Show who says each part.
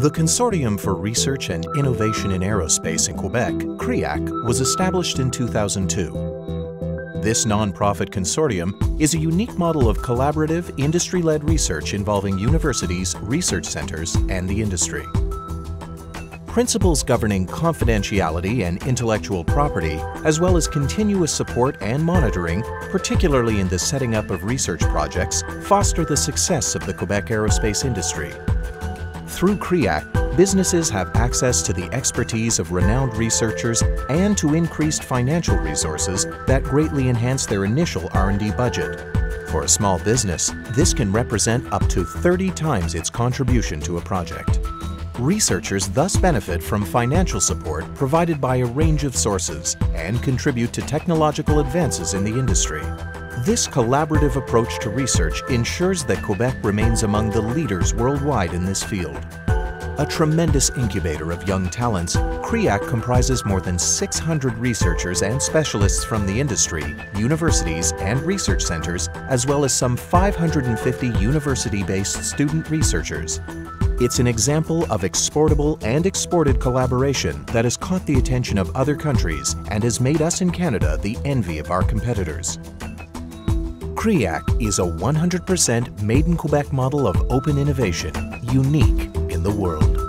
Speaker 1: The Consortium for Research and Innovation in Aerospace in Quebec, CRIAQ, was established in 2002. This nonprofit consortium is a unique model of collaborative, industry-led research involving universities, research centers, and the industry. Principles governing confidentiality and intellectual property, as well as continuous support and monitoring, particularly in the setting up of research projects, foster the success of the Quebec aerospace industry. Through CRIAQ, businesses have access to the expertise of renowned researchers and to increased financial resources that greatly enhance their initial R&D budget. For a small business, this can represent up to 30 times its contribution to a project. Researchers thus benefit from financial support provided by a range of sources and contribute to technological advances in the industry. This collaborative approach to research ensures that Quebec remains among the leaders worldwide in this field. A tremendous incubator of young talents, CRIAQ comprises more than 600 researchers and specialists from the industry, universities, and research centers, as well as some 550 university-based student researchers. It's an example of exportable and exported collaboration that has caught the attention of other countries and has made us in Canada the envy of our competitors. CRIAQ is a 100% made in Quebec model of open innovation, unique in the world.